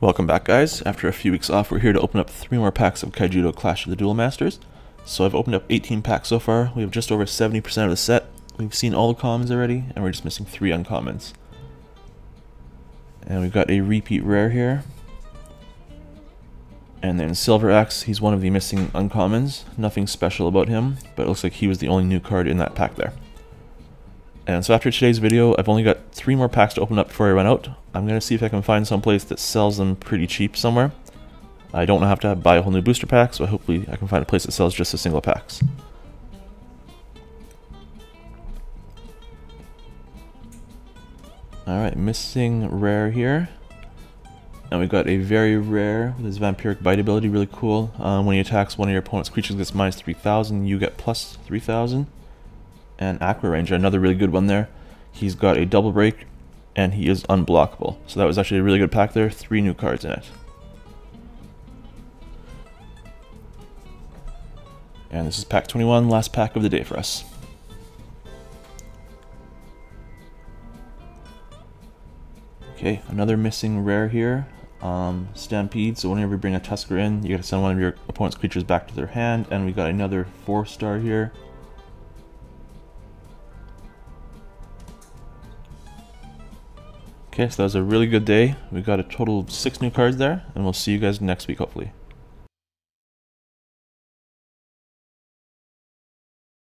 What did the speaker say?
Welcome back guys. After a few weeks off, we're here to open up three more packs of Kaijudo Clash of the Duel Masters. So I've opened up 18 packs so far. We have just over 70% of the set. We've seen all the commons already, and we're just missing three uncommons. And we've got a repeat rare here. And then Silver Axe, he's one of the missing uncommons. Nothing special about him, but it looks like he was the only new card in that pack there. And so after today's video, I've only got three more packs to open up before I run out. I'm going to see if I can find some place that sells them pretty cheap somewhere. I don't have to buy a whole new booster pack, so hopefully I can find a place that sells just the single packs. Alright, missing rare here. And we've got a very rare with his Vampiric Bite ability, really cool. Um, when he attacks one of your opponent's creatures gets minus 3000, you get plus 3000. And Aqua Ranger, another really good one there. He's got a double break, and he is unblockable. So that was actually a really good pack there, three new cards in it. And this is pack 21, last pack of the day for us. Okay, another missing rare here um, Stampede, so whenever you bring a Tusker in, you gotta send one of your opponent's creatures back to their hand, and we got another 4 star here. Okay, so that was a really good day. We got a total of 6 new cards there, and we'll see you guys next week, hopefully.